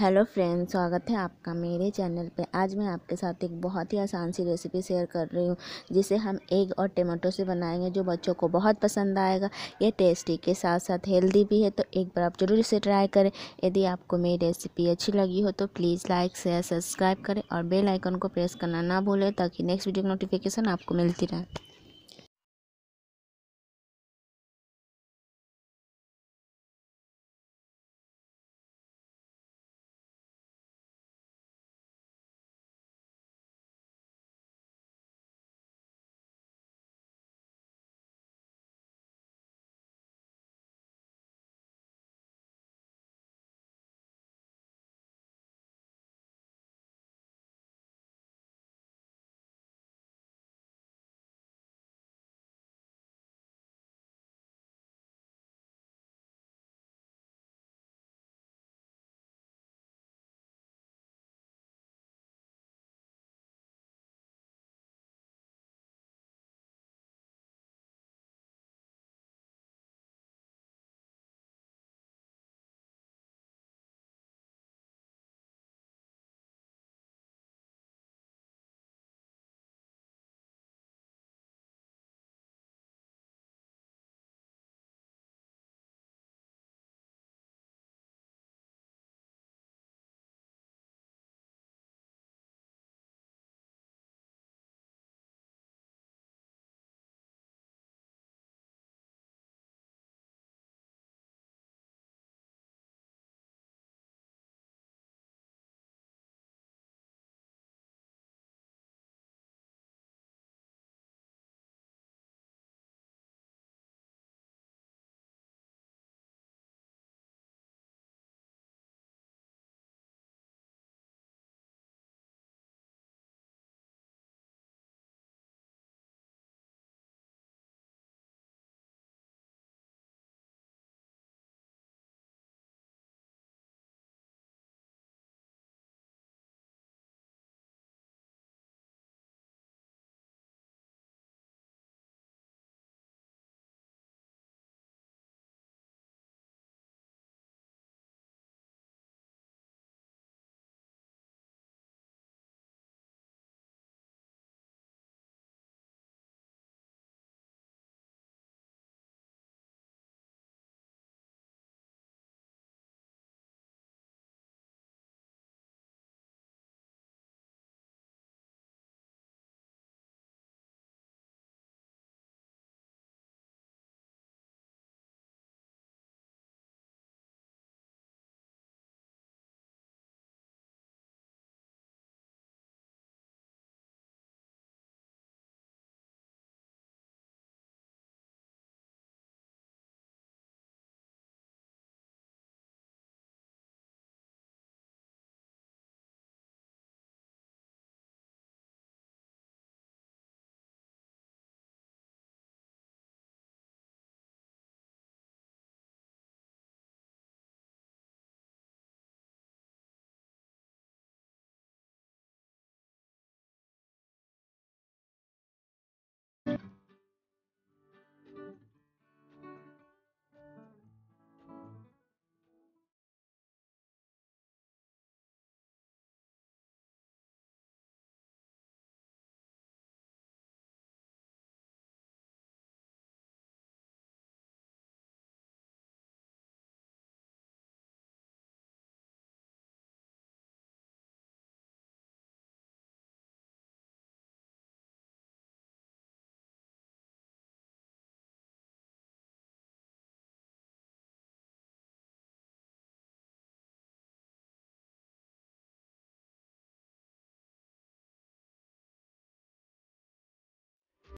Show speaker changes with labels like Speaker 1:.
Speaker 1: Hello friends, स्वागत है आपका मेरे चैनल पे। आज मैं आपके साथ एक बहुत ही आसान सी रेसिपी शेयर कर रही हूँ, जिसे हम एग और टमाटो से बनाएँगे, जो बच्चों को बहुत पसंद आएगा। ये टेस्टी के साथ साथ हेल्दी भी है तो एक बार आप ज़रूर इसे ट्राई करें। यदि आपको मेरी रेसिपी अच्छी लगी हो तो प्लीज़ लाइक, शेयर, सब्सक्राइब करें और बेल आइकन को प्रेस करना ना भूलें, ताकि नेक्स्ट वीडियो की नोटिफिकेशन आपको मिलती रहे।